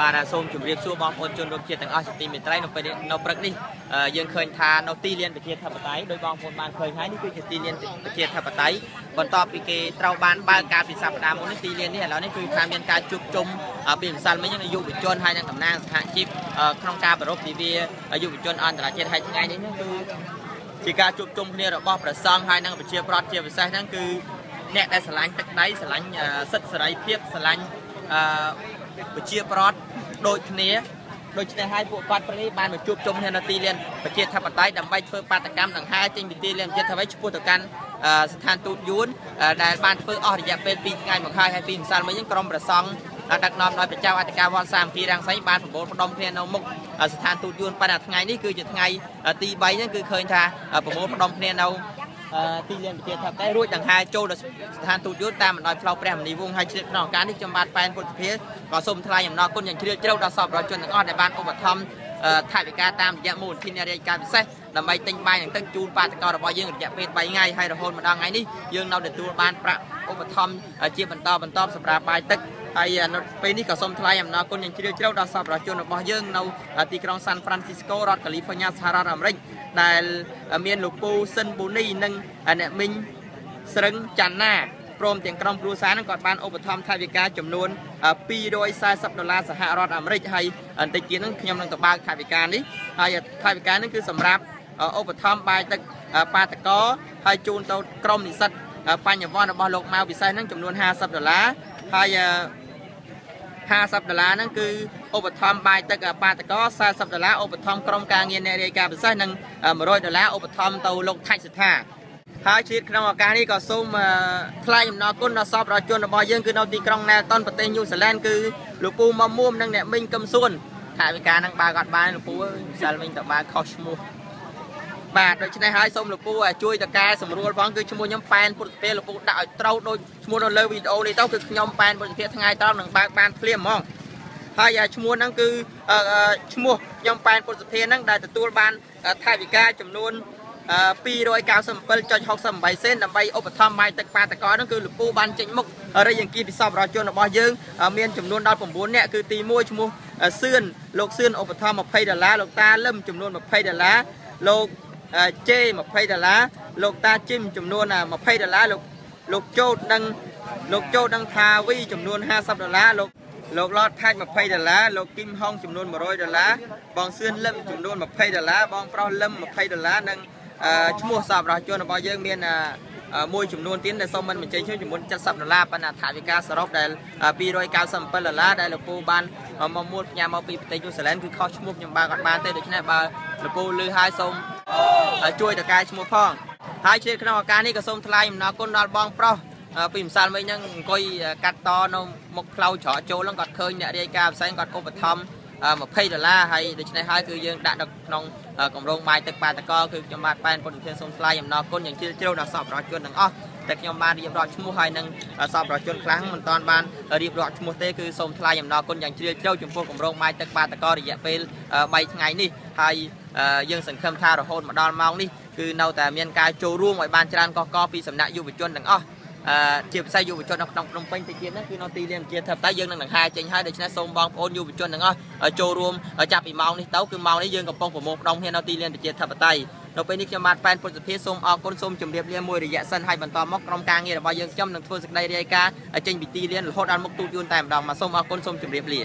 បាទសូមជម្រាបសួរបងប្អូនជនរួមជាតិទាំងអស់ជាទីមេត្រីនៅពេលនៅព្រឹកនេះយើងឃើញថានៅទីលានប្រជាធិបតេយ្យដោយបងប្អូនបានឃើញហើយនេះគឺជាទីលានប្រជាធិបតេយ្យបន្ទាប់ពីគេត្រូវបានបើកការពិសោធន៍ផ្ដាមុននេះទីលាននេះឥឡូវនេះគឺថាមានការជួបជុំពីម្សិលមិញនឹងយុវជនហើយនឹងតំណាងសហជីពក្នុងការប្រពៃទិវាយុវជនអន្តរជាតិហើយថ្ងៃនេះគឺជាការជួបជុំគ្នារបស់ប្រសង់ហើយនឹងប្រជាប្រដ្ឋជាពិសេសហ្នឹងគឺអ្នកដែលស្រឡាញ់ទឹកដីស្រឡាញ់សិទ្ធិសេរីភាពស្រឡាញ់អឺ ប្រជាប្រដ្ឋដូចគ្នាដូច្នេះហើយពួកគាត់ព្រលីបានមកជួបជុំគ្នានៅទីលានប្រជាធិបតេយ្យដើម្បីធ្វើបាតកម្មដង្ហែចេញពីទីលានប្រជាធិបតេយ្យឆ្ពោះទៅកាន់ស្ថានទូតយួនដែលបានធ្វើអស់រយៈពេល2ថ្ងៃមកហើយហើយពីម្សិលមិញក្រុមប្រសង់ដឹកនាំដោយព្រះចៅអធិការវត្តសាមគ្គីរាំងសីបានប្រមូលផ្ដុំគ្នានៅមុខស្ថានទូតយួនប៉ុន្តែថ្ងៃនេះគឺជាថ្ងៃទី3ហ្នឹងគឺឃើញថាប្រមូលផ្ដុំគ្នានៅ ទីលានប្រជាធិបតេយ្យរួចដង្ហែចូលដល់ស្ថានទូតយន្តតាមបណ្ដោយផ្លូវព្រះមនីវងហើយជ្រាបក្នុងឱកាសនេះខ្ញុំបាទប៉ែនពុទ្ធភិលក៏សូមថ្លែងអំណរគុណយ៉ាងជ្រាលជ្រៅដល់សពប្រជាជនទាំងអស់ដែលបានឧបត្ថម្ភថវិកាតាមរយៈមូលនិធិអ្នករាជការពិសេសដើម្បីទិញបាយនិងទឹកជូនបាតកោរបស់យើងរយៈពេល3ថ្ងៃហើយរហូតមកដល់ថ្ងៃនេះយើងនៅទទួលបានប្រាក់ឧបត្ថម្ភជាបន្តបន្តសម្រាប់បាយទឹកហើយនៅពេលនេះក៏សូមថ្លែងអំណរគុណយ៉ាងជ្រាលជ្រៅដល់សពប្រជាជនរបស់យើងនៅទីក្រុងសាន់ហ្វ្រាន់ស៊ីស្កូរដ្ឋកាលីហ្វ័រញ៉ាសហរដ្ឋអាមេរិក ដែលមានលោកពូសិនប៊ូនីនិងអ្នកមីងស្រឹងច័ន្ទណាព្រមទាំងក្រុមគ្រួសារនឹងគាត់បានឧបត្ថម្ភថវិកាចំនួន240ដុល្លារសហរដ្ឋអាមេរិកហើយបន្តិចទៀតនឹងខ្ញុំនឹងទៅបើកថវិកានេះហើយថវិកានេះគឺសម្រាប់ឧបត្ថម្ភបាយទឹកបាតកោហើយជូនទៅក្រុមនិស្សិតបញ្ញវន្តរបស់លោកម៉ៅពិសេសហ្នឹងចំនួន50ដុល្លារហើយ 50ដុល្លារហ្នឹងគឺឧបត្ថម្ភបាយទឹកបាតកោ40ដុល្លារឧបត្ថម្ភក្រុមការងារអ្នករាយការណ៍ពិសេសនិង100ដុល្លារឧបត្ថម្ភទៅលោកថាច់សិដ្ឋាហើយជាតិក្នុងឱកាសនេះក៏សូមថ្លែងអំណរគុណដល់សពប្រជាជនរបស់យើងគឺនៅទីក្រុងណែលតុនប្រទេសញូហ្សេឡង់គឺលោកពូមុំមុំនិងអ្នកមីងកឹមសួនថាវិការនឹងបើកអត់បានលោកពូម្សិលមិញតើបើខុសឈ្មោះ បាទដូច្នេះហើយសូមលោកពូជួយតកែសម្រួលផងគឺឈ្មោះខ្ញុំប៉ែនពុទ្ធភាលោកពូដាក់ឲ្យត្រូវដូចឈ្មោះនៅលើវីដេអូនេះទៅគឺខ្ញុំប៉ែនពុទ្ធភាថ្ងៃត្រង់នឹងបើកបានភ្លាមហ្មងហើយឈ្មោះហ្នឹងគឺឈ្មោះខ្ញុំប៉ែនពុទ្ធភាហ្នឹងដែលទទួលបានថវិកាចំនួន297.68សេនដើម្បីឧបត្ថម្ភបាយទឹកបាតកោហ្នឹងគឺលោកពូបានចេញមុខរាយអង្គាសពិសោធន៍ប្រជាជនរបស់យើងមានចំនួនដល់9នាក់គឺទី1ឈ្មោះសឿនលោកសឿនឧបត្ថម្ភ20ដុល្លារលោកតាលឹមចំនួន20ដុល្លារលោក ជេ20ដុល្លារលោកតាជីមចំនួន20ដុល្លារលោកលោកជោតនិងលោកជោតនិងថាវីចំនួន50ដុល្លារលោកលោកឡតថាច់20ដុល្លារលោកគីមហុងចំនួន100ដុល្លារបងសឿនលឹមចំនួន20ដុល្លារបងប្រុសលឹម20ដុល្លារនិងឈ្មោះសពរដ្ឋជនរបស់យើងមាន មួយចំនួនទៀតដែលសូមមិនបញ្ចេញឈ្មោះចំនួន70ដុល្លារប៉ុន្តែថវិកាសរុបដែល297ដុល្លារដែលលោកពូបានមកមួលផ្ញើមកពីប្រទេសញូហ្សេឡង់គឺខុសឈ្មោះខ្ញុំបើអត់បានទេដូច្នេះបើលោកពូលឺហើយសូមជួយតកែឈ្មោះផងហើយជ្រាបក្នុងឱកាសនេះក៏សូមថ្លែងអំណរគុណដល់បងប្រុសពីម្សិលមិញហ្នឹងអង្គុយកាត់តនៅមុខផ្លូវច្រកចូលហ្នឹងគាត់ឃើញអ្នករាយការណ៍ផ្សេងគាត់ឧបត្ថម្ភ 20ដុល្លារហើយដូច្នេះហើយគឺយើងដាក់នៅក្នុងគម្រោងបាយទឹកបាតកលគឺខ្ញុំបាទប៉ែនពុទ្ធធានសូមថ្លែងអំណរគុណយ៉ាងជ្រាលជ្រៅដល់សពប្រជាជនទាំងអស់តែខ្ញុំបានរៀបរាប់ឈ្មោះហើយនឹងសពប្រជាជនខ្លះមិនទាន់បានរៀបរាប់ឈ្មោះទេគឺសូមថ្លែងអំណរគុណយ៉ាងជ្រាលជ្រៅចំពោះគម្រោងបាយទឹកបាតកលរយៈពេល3ថ្ងៃនេះហើយយើងសង្ឃឹមថារហូតមកដល់ម៉ោងនេះគឺនៅតែមានការចូលរួមឲ្យបានច្រើនកកកពីសំណាក់យុវជនទាំងអស់ ជាភាសាយុវជននៅក្នុងភ្នំពេញទៅទៀតហ្នឹងគឺនៅទីលានជាធិបតេយ្យយើងនឹងដង្ហែចេញហើយដូច្នេះសូមបងប្អូនយុវជនទាំងអស់ចូលរួមចាប់ពីម៉ោងនេះទៅគឺម៉ោងនេះយើងកំពុងប្រមូលផ្ដុំគ្នានៅទីលានប្រជាធិបតេយ្យនៅពេលនេះខ្ញុំបាទប៉ែនពុទ្ធសភាសូមអរគុណសូមជម្រាបលាមួយរយៈសិនហើយបន្តមកក្រុមការងាររបស់យើងខ្ញុំនឹងធ្វើសេចក្តីរាយការណ៍ចេញពីទីលានរហូតដល់មុខទូតយួនតែម្ដងមកសូមអរគុណសូមជម្រាបលា